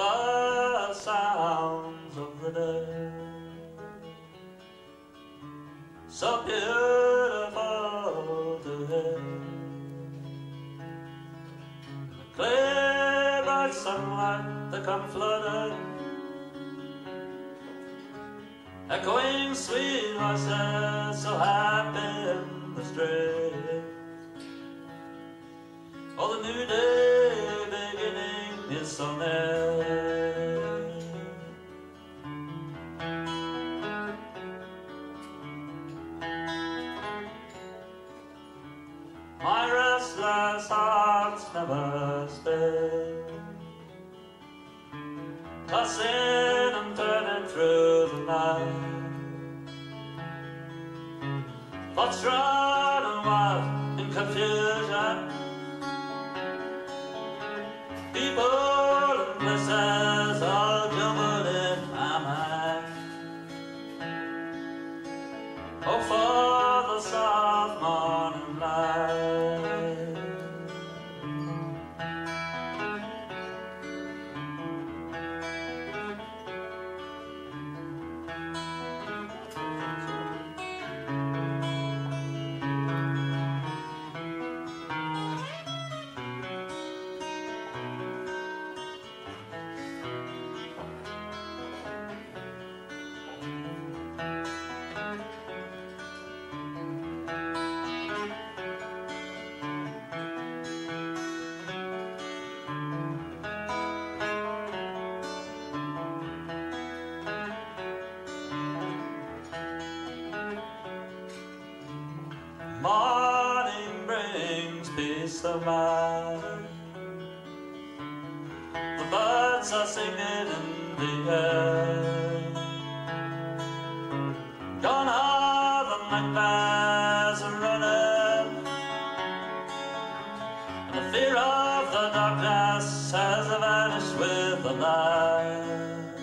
the sounds of the day. So beautiful to hear. the Clear bright sunlight that come flooding, echoing sweet voices so happy in the street. Oh, the new day beginning is so near. Heart's never stay, tossing and turning through the night. Thoughts running wild in confusion. People and places all jumbled in my mind. Oh, Morning brings peace of mind. The birds are singing in the air. Gone are the nightmares are running. And the fear of the darkness has vanished with the light.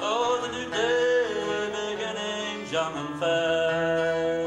Oh, the new day beginning young and fair.